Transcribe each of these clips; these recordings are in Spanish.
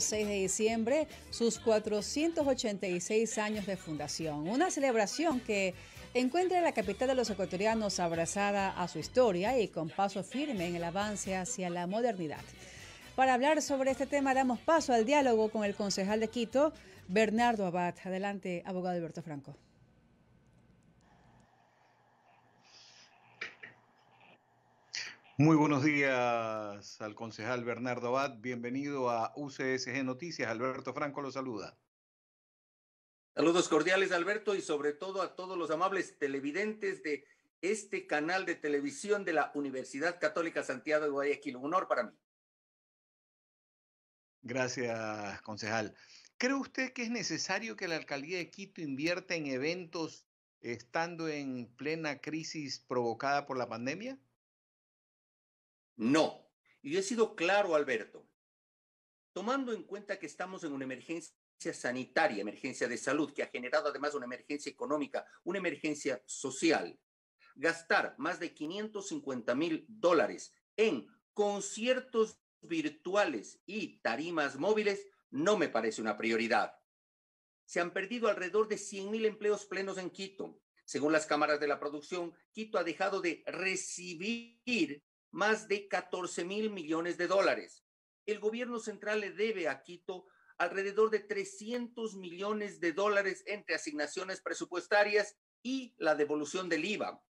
6 de diciembre sus 486 años de fundación. Una celebración que encuentra a la capital de los ecuatorianos abrazada a su historia y con paso firme en el avance hacia la modernidad. Para hablar sobre este tema damos paso al diálogo con el concejal de Quito, Bernardo Abad. Adelante, abogado Alberto Franco. Muy buenos días al concejal Bernardo Abad. Bienvenido a UCSG Noticias. Alberto Franco lo saluda. Saludos cordiales, Alberto, y sobre todo a todos los amables televidentes de este canal de televisión de la Universidad Católica Santiago de Guayaquil. Un honor para mí. Gracias, concejal. ¿Cree usted que es necesario que la alcaldía de Quito invierta en eventos estando en plena crisis provocada por la pandemia? No. Y yo he sido claro, Alberto. Tomando en cuenta que estamos en una emergencia sanitaria, emergencia de salud, que ha generado además una emergencia económica, una emergencia social, gastar más de 550 mil dólares en conciertos virtuales y tarimas móviles no me parece una prioridad. Se han perdido alrededor de 100 mil empleos plenos en Quito. Según las cámaras de la producción, Quito ha dejado de recibir más de 14 mil millones de dólares. El gobierno central le debe a Quito alrededor de 300 millones de dólares entre asignaciones presupuestarias y la devolución del IVA.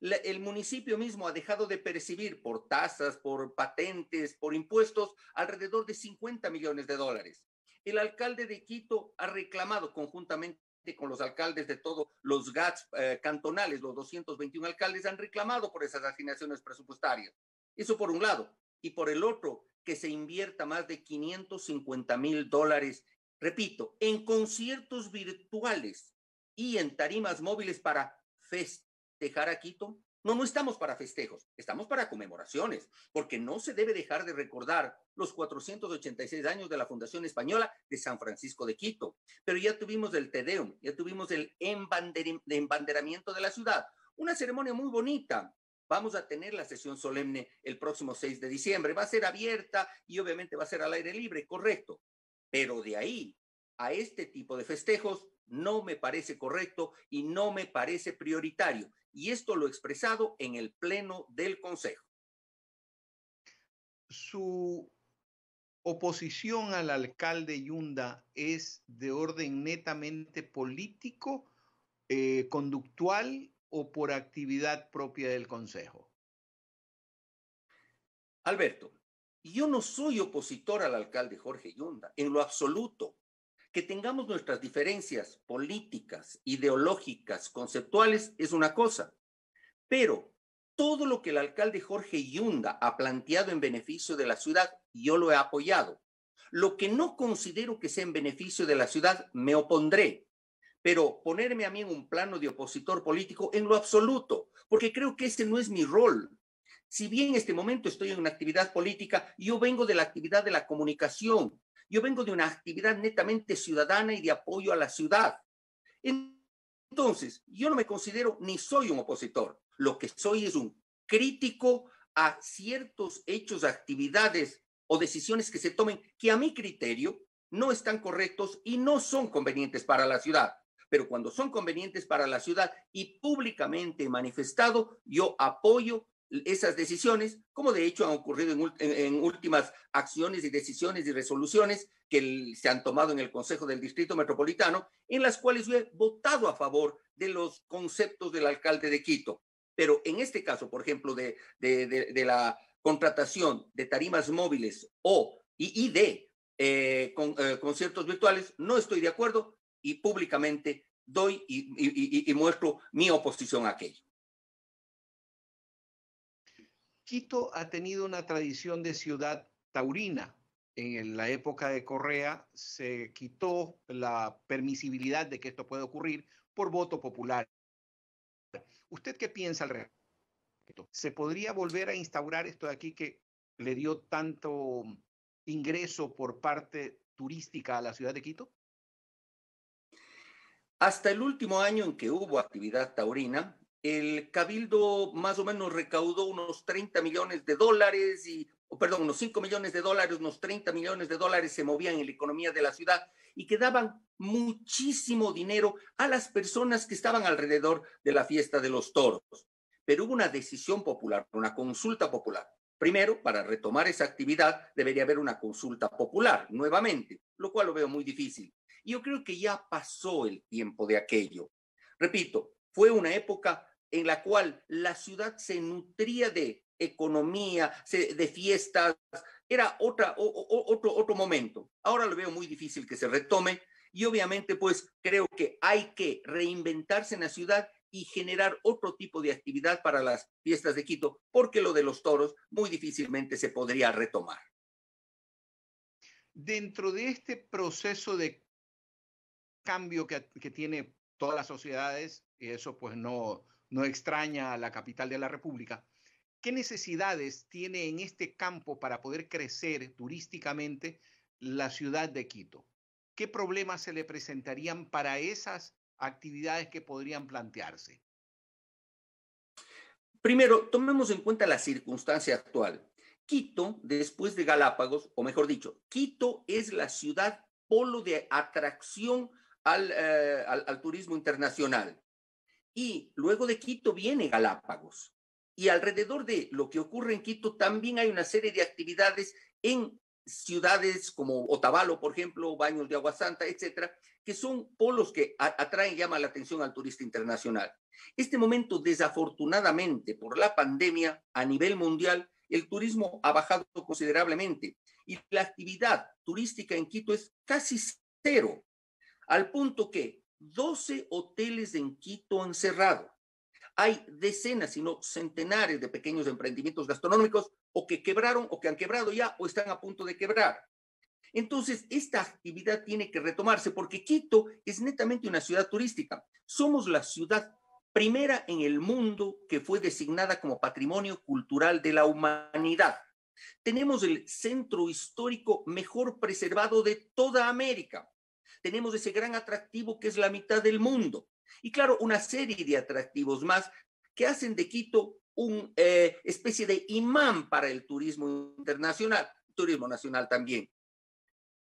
el municipio mismo ha dejado de percibir por tasas, por patentes, por impuestos, alrededor de 50 millones de dólares. El alcalde de Quito ha reclamado conjuntamente con los alcaldes de todos los GATS eh, cantonales, los 221 alcaldes han reclamado por esas asignaciones presupuestarias. Eso por un lado. Y por el otro, que se invierta más de 550 mil dólares, repito, en conciertos virtuales y en tarimas móviles para festejar a Quito. No, no estamos para festejos, estamos para conmemoraciones, porque no se debe dejar de recordar los 486 años de la Fundación Española de San Francisco de Quito. Pero ya tuvimos el Tedeum, ya tuvimos el embanderamiento de la ciudad, una ceremonia muy bonita. Vamos a tener la sesión solemne el próximo 6 de diciembre. Va a ser abierta y obviamente va a ser al aire libre, correcto. Pero de ahí a este tipo de festejos no me parece correcto y no me parece prioritario y esto lo he expresado en el Pleno del Consejo. Su oposición al alcalde Yunda es de orden netamente político, eh, conductual o por actividad propia del Consejo? Alberto, yo no soy opositor al alcalde Jorge Yunda, en lo absoluto. Que tengamos nuestras diferencias políticas, ideológicas, conceptuales, es una cosa. Pero todo lo que el alcalde Jorge Yunda ha planteado en beneficio de la ciudad, yo lo he apoyado. Lo que no considero que sea en beneficio de la ciudad, me opondré. Pero ponerme a mí en un plano de opositor político, en lo absoluto, porque creo que ese no es mi rol. Si bien en este momento estoy en una actividad política, yo vengo de la actividad de la comunicación, yo vengo de una actividad netamente ciudadana y de apoyo a la ciudad. Entonces, yo no me considero ni soy un opositor. Lo que soy es un crítico a ciertos hechos, actividades o decisiones que se tomen que a mi criterio no están correctos y no son convenientes para la ciudad. Pero cuando son convenientes para la ciudad y públicamente manifestado, yo apoyo esas decisiones, como de hecho han ocurrido en, últimas acciones y decisiones y resoluciones que se han tomado en el Consejo del Distrito Metropolitano, en las cuales yo he votado a favor de los conceptos del alcalde de Quito. Pero en este caso, por ejemplo, de, de, la contratación de tarimas móviles o y, de eh, con, eh, conciertos virtuales, no estoy de acuerdo y públicamente doy y, y muestro mi oposición a aquello. Quito ha tenido una tradición de ciudad taurina. En la época de Correa se quitó la permisibilidad de que esto pueda ocurrir por voto popular. ¿Usted qué piensa al respecto? ¿Se podría volver a instaurar esto de aquí que le dio tanto ingreso por parte turística a la ciudad de Quito? Hasta el último año en que hubo actividad taurina, el cabildo más o menos recaudó unos 30 millones de dólares y perdón, unos 5 millones de dólares, unos 30 millones de dólares se movían en la economía de la ciudad y que daban muchísimo dinero a las personas que estaban alrededor de la fiesta de los toros. Pero hubo una decisión popular, una consulta popular. Primero, para retomar esa actividad debería haber una consulta popular nuevamente, lo cual lo veo muy difícil. Yo creo que ya pasó el tiempo de aquello. Repito, fue una época en la cual la ciudad se nutría de economía, de fiestas, era otro, otro momento. Ahora lo veo muy difícil que se retome y obviamente pues creo que hay que reinventarse en la ciudad y generar otro tipo de actividad para las fiestas de Quito, porque lo de los toros muy difícilmente se podría retomar. Dentro de este proceso de cambio que, que tiene todas las sociedades, y eso pues no, no extraña a la capital de la República, ¿qué necesidades tiene en este campo para poder crecer turísticamente la ciudad de Quito? ¿Qué problemas se le presentarían para esas actividades que podrían plantearse? Primero, tomemos en cuenta la circunstancia actual. Quito, después de Galápagos, o mejor dicho, Quito es la ciudad polo de atracción al, eh, al, turismo internacional. Y luego de Quito viene Galápagos. Y alrededor de lo que ocurre en Quito también hay una serie de actividades en ciudades como Otavalo, por ejemplo, Baños de Agua Santa, etcétera, que son polos que atraen, llaman la atención al turista internacional. Este momento, desafortunadamente, por la pandemia a nivel mundial, el turismo ha bajado considerablemente y la actividad turística en Quito es casi cero, al punto que 12 hoteles en Quito han cerrado. Hay decenas, si no centenares de pequeños emprendimientos gastronómicos o que quebraron o que han quebrado ya o están a punto de quebrar. Entonces, esta actividad tiene que retomarse porque Quito es netamente una ciudad turística. Somos la ciudad primera en el mundo que fue designada como Patrimonio Cultural de la Humanidad. Tenemos el centro histórico mejor preservado de toda América. Tenemos ese gran atractivo que es la mitad del mundo. Y claro, una serie de atractivos más que hacen de Quito una eh, especie de imán para el turismo internacional, turismo nacional también.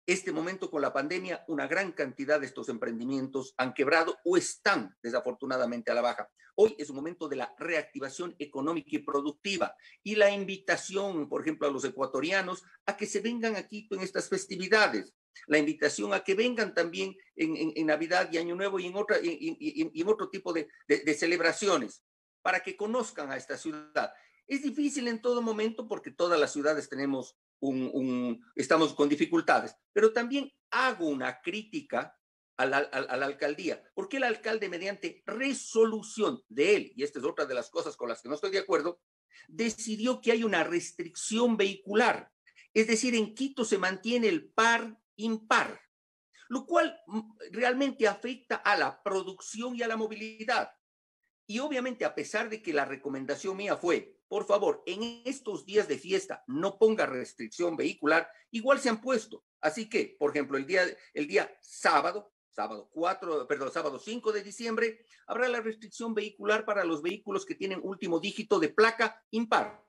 Este momento con la pandemia, una gran cantidad de estos emprendimientos han quebrado o están desafortunadamente a la baja. Hoy es un momento de la reactivación económica y productiva y la invitación, por ejemplo, a los ecuatorianos a que se vengan aquí en estas festividades. La invitación a que vengan también en, Navidad y Año Nuevo y en, otra, y, en otro tipo de celebraciones para que conozcan a esta ciudad. Es difícil en todo momento porque todas las ciudades tenemos un, estamos con dificultades, pero también hago una crítica a la, a la, alcaldía, porque el alcalde mediante resolución de él, y esta es otra de las cosas con las que no estoy de acuerdo, decidió que hay una restricción vehicular. Es decir, en Quito se mantiene el par impar, lo cual mm, realmente afecta a la producción y a la movilidad. Y obviamente, a pesar de que la recomendación mía fue, por favor, en estos días de fiesta no ponga restricción vehicular, igual se han puesto. Así que, por ejemplo, el día, el día sábado, sábado 4, perdón, sábado 5 de diciembre, habrá la restricción vehicular para los vehículos que tienen último dígito de placa impar.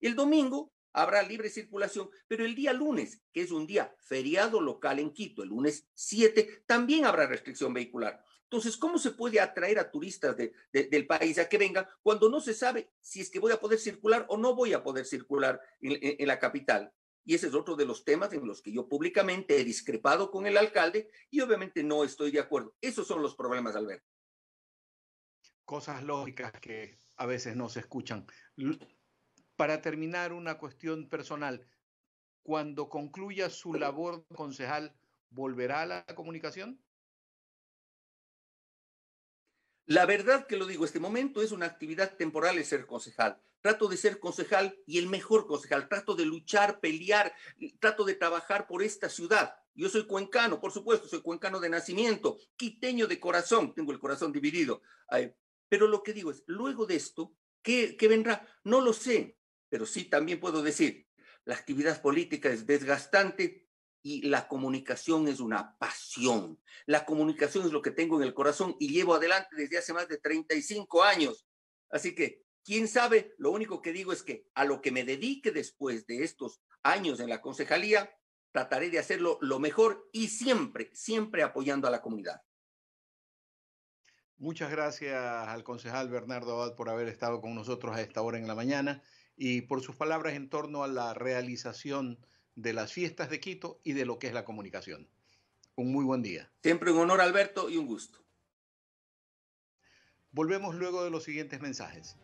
El domingo habrá libre circulación, pero el día lunes, que es un día feriado local en Quito, el lunes 7, también habrá restricción vehicular. Entonces, ¿cómo se puede atraer a turistas del país a que vengan cuando no se sabe si es que voy a poder circular o no voy a poder circular en, la capital? Y ese es otro de los temas en los que yo públicamente he discrepado con el alcalde y obviamente no estoy de acuerdo. Esos son los problemas, Alberto. Cosas lógicas que a veces no se escuchan. Para terminar, una cuestión personal. Cuando concluya su labor concejal, ¿volverá a la comunicación? La verdad que lo digo, este momento es una actividad temporal el ser concejal. Trato de ser concejal y el mejor concejal. Trato de luchar, pelear, trato de trabajar por esta ciudad. Yo soy cuencano, por supuesto, soy cuencano de nacimiento, quiteño de corazón, tengo el corazón dividido. Pero lo que digo es, luego de esto, ¿qué, ¿qué vendrá? No lo sé, pero sí también puedo decir, la actividad política es desgastante, y la comunicación es una pasión. La comunicación es lo que tengo en el corazón y llevo adelante desde hace más de 35 años. Así que quién sabe, lo único que digo es que a lo que me dedique después de estos años en la concejalía, trataré de hacerlo lo mejor y siempre, siempre apoyando a la comunidad. Muchas gracias al concejal Bernardo Abad por haber estado con nosotros a esta hora en la mañana y por sus palabras en torno a la realización de las fiestas de Quito y de lo que es la comunicación. Un muy buen día. Siempre un honor, Alberto, y un gusto. Volvemos luego de los siguientes mensajes.